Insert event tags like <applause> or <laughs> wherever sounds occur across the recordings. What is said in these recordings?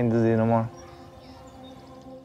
can't do this no more.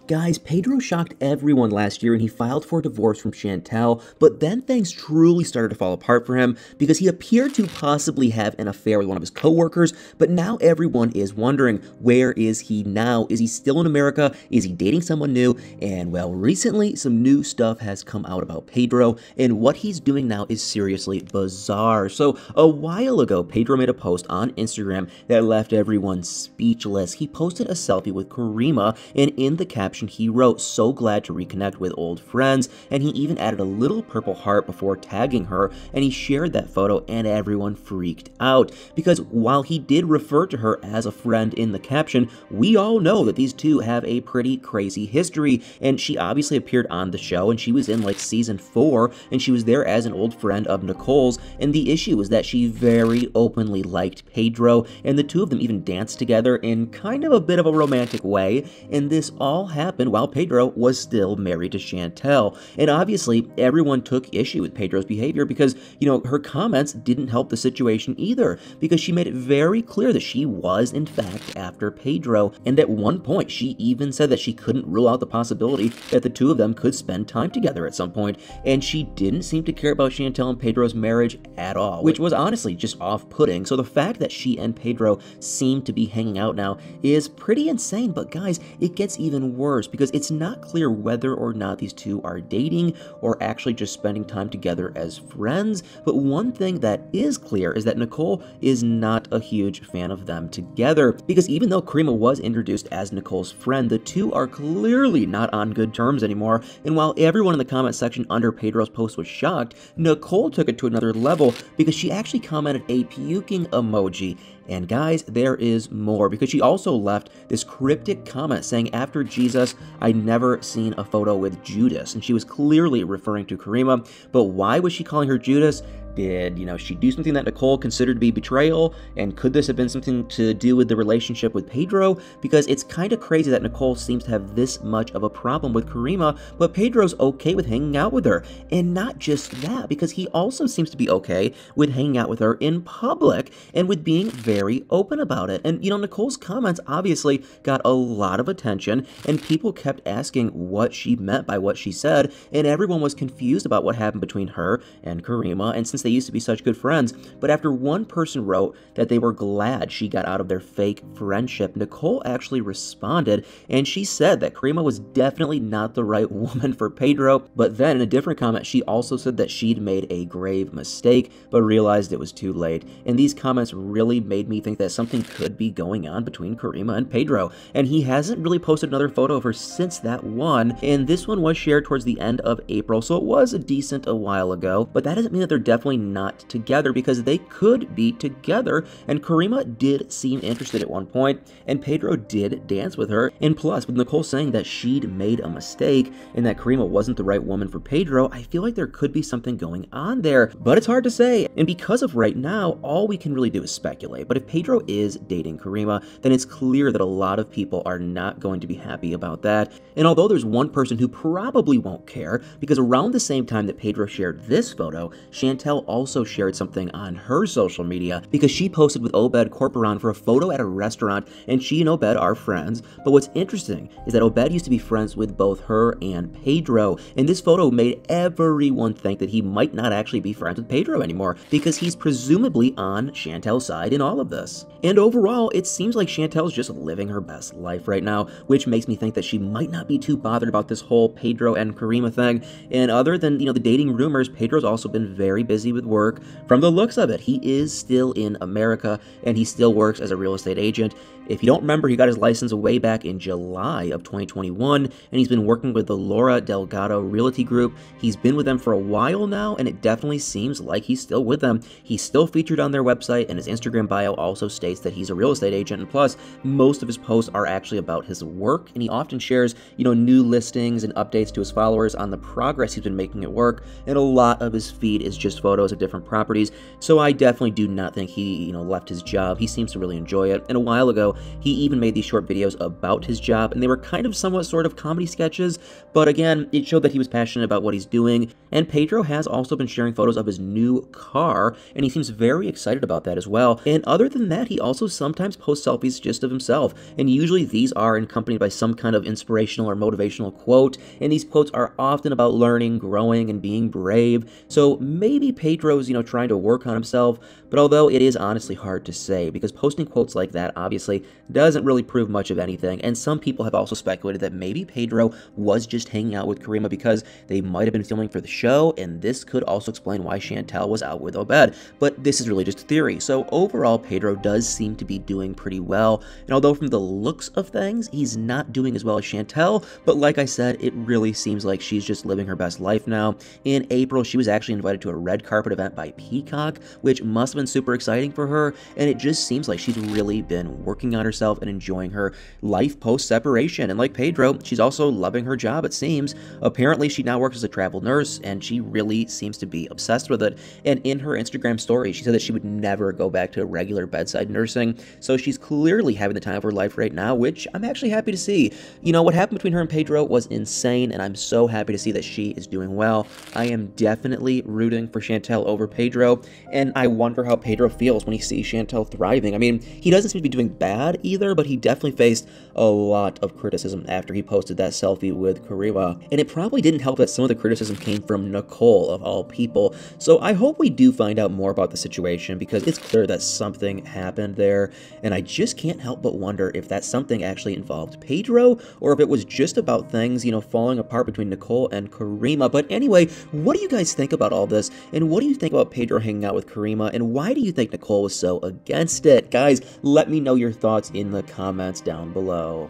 Guys, Pedro shocked everyone last year and he filed for divorce from Chantel, but then things truly started to fall apart for him because he appeared to possibly have an affair with one of his coworkers, but now everyone is wondering, where is he now? Is he still in America? Is he dating someone new? And well, recently some new stuff has come out about Pedro, and what he's doing now is seriously bizarre. So, a while ago, Pedro made a post on Instagram that left everyone speechless. He posted a selfie with Karima, and in the caption, caption, he wrote, So glad to reconnect with old friends, and he even added a little purple heart before tagging her, and he shared that photo, and everyone freaked out. Because while he did refer to her as a friend in the caption, we all know that these two have a pretty crazy history, and she obviously appeared on the show, and she was in like season 4, and she was there as an old friend of Nicole's, and the issue was that she very openly liked Pedro, and the two of them even danced together in kind of a bit of a romantic way, and this all happened happened while Pedro was still married to Chantel. And obviously, everyone took issue with Pedro's behavior because, you know, her comments didn't help the situation either, because she made it very clear that she was, in fact, after Pedro. And at one point, she even said that she couldn't rule out the possibility that the two of them could spend time together at some point. And she didn't seem to care about Chantel and Pedro's marriage at all, which was honestly just off putting. So the fact that she and Pedro seem to be hanging out now is pretty insane. But guys, it gets even worse worse because it's not clear whether or not these two are dating or actually just spending time together as friends. But one thing that is clear is that Nicole is not a huge fan of them together because even though Karima was introduced as Nicole's friend, the two are clearly not on good terms anymore. And while everyone in the comment section under Pedro's post was shocked, Nicole took it to another level because she actually commented a puking emoji and guys, there is more because she also left this cryptic comment saying, After Jesus, I'd never seen a photo with Judas. And she was clearly referring to Karima. But why was she calling her Judas? Did, you know, she do something that Nicole considered to be betrayal? And could this have been something to do with the relationship with Pedro? Because it's kind of crazy that Nicole seems to have this much of a problem with Karima, but Pedro's okay with hanging out with her. And not just that, because he also seems to be okay with hanging out with her in public and with being very open about it. And, you know, Nicole's comments obviously got a lot of attention, and people kept asking what she meant by what she said, and everyone was confused about what happened between her and Karima. And since they used to be such good friends, but after one person wrote that they were glad she got out of their fake friendship, Nicole actually responded and she said that Karima was definitely not the right <laughs> woman for Pedro, but then in a different comment, she also said that she'd made a grave mistake, but realized it was too late. And these comments really made me think that something could be going on between Karima and Pedro, and he hasn't really posted another photo of her since that one, and this one was shared towards the end of April, so it was a decent a while ago, but that doesn't mean that they're definitely definitely not together because they could be together. And Karima did seem interested at one point, and Pedro did dance with her. And plus, with Nicole saying that she'd made a mistake and that Karima wasn't the right woman for Pedro, I feel like there could be something going on there. But it's hard to say. And because of right now, all we can really do is speculate. But if Pedro is dating Karima, then it's clear that a lot of people are not going to be happy about that. And although there's one person who probably won't care, because around the same time that Pedro shared this photo, Chantel also shared something on her social media because she posted with Obed Corporon for a photo at a restaurant and she and Obed are friends. But what's interesting is that Obed used to be friends with both her and Pedro, and this photo made everyone think that he might not actually be friends with Pedro anymore because he's presumably on Chantel's side in all of this. And overall, it seems like Chantel's just living her best life right now, which makes me think that she might not be too bothered about this whole Pedro and Karima thing. And other than, you know, the dating rumors, Pedro's also been very busy with work. From the looks of it, he is still in America and he still works as a real estate agent. If you don't remember, he got his license way back in July of 2021, and he's been working with the Laura Delgado Realty Group. He's been with them for a while now, and it definitely seems like he's still with them. He's still featured on their website, and his Instagram bio also states that he's a real estate agent. And plus, most of his posts are actually about his work, and he often shares, you know, new listings and updates to his followers on the progress he's been making at work. And a lot of his feed is just photos photos of different properties, so I definitely do not think he, you know, left his job. He seems to really enjoy it. And a while ago, he even made these short videos about his job, and they were kind of somewhat sort of comedy sketches, but again, it showed that he was passionate about what he's doing. And Pedro has also been sharing photos of his new car, and he seems very excited about that as well. And other than that, he also sometimes posts selfies just of himself, and usually these are accompanied by some kind of inspirational or motivational quote, and these quotes are often about learning, growing, and being brave. So maybe Pedro's, you know, trying to work on himself, but although it is honestly hard to say, because posting quotes like that obviously doesn't really prove much of anything, and some people have also speculated that maybe Pedro was just hanging out with Karima because they might have been filming for the show, and this could also explain why Chantel was out with Obed, but this is really just theory. So overall, Pedro does seem to be doing pretty well, and although from the looks of things, he's not doing as well as Chantel, but like I said, it really seems like she's just living her best life now. In April, she was actually invited to a red carpet event by Peacock, which must have been super exciting for her, and it just seems like she's really been working on herself and enjoying her life post-separation. And like Pedro, she's also loving her job, it seems. Apparently, she now works as a travel nurse, and she really seems to be obsessed with it. And in her Instagram story, she said that she would never go back to regular bedside nursing, so she's clearly having the time of her life right now, which I'm actually happy to see. You know, what happened between her and Pedro was insane, and I'm so happy to see that she is doing well. I am definitely rooting for Chantel over Pedro, and I wonder how Pedro feels when he sees Chantel thriving. I mean, he doesn't seem to be doing bad either, but he definitely faced a lot of criticism after he posted that selfie with Karima, and it probably didn't help that some of the criticism came from Nicole, of all people. So I hope we do find out more about the situation, because it's clear that something happened there, and I just can't help but wonder if that something actually involved Pedro, or if it was just about things, you know, falling apart between Nicole and Karima. But anyway, what do you guys think about all this? And what do you think about Pedro hanging out with Karima? And why do you think Nicole was so against it? Guys, let me know your thoughts in the comments down below.